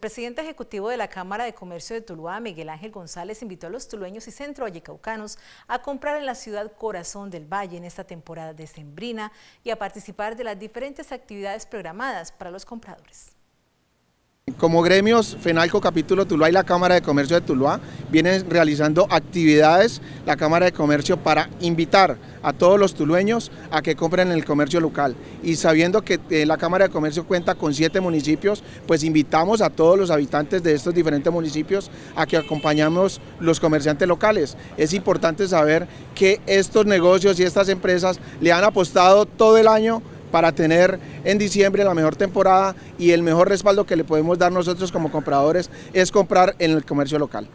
presidente ejecutivo de la Cámara de Comercio de Tuluá, Miguel Ángel González, invitó a los tulueños y centro vallecaucanos a comprar en la ciudad Corazón del Valle en esta temporada decembrina y a participar de las diferentes actividades programadas para los compradores. Como gremios, FENALCO Capítulo Tuluá y la Cámara de Comercio de Tuluá vienen realizando actividades, la Cámara de Comercio, para invitar a todos los tulueños a que compren en el comercio local. Y sabiendo que eh, la Cámara de Comercio cuenta con siete municipios, pues invitamos a todos los habitantes de estos diferentes municipios a que acompañemos los comerciantes locales. Es importante saber que estos negocios y estas empresas le han apostado todo el año para tener en diciembre la mejor temporada y el mejor respaldo que le podemos dar nosotros como compradores es comprar en el comercio local.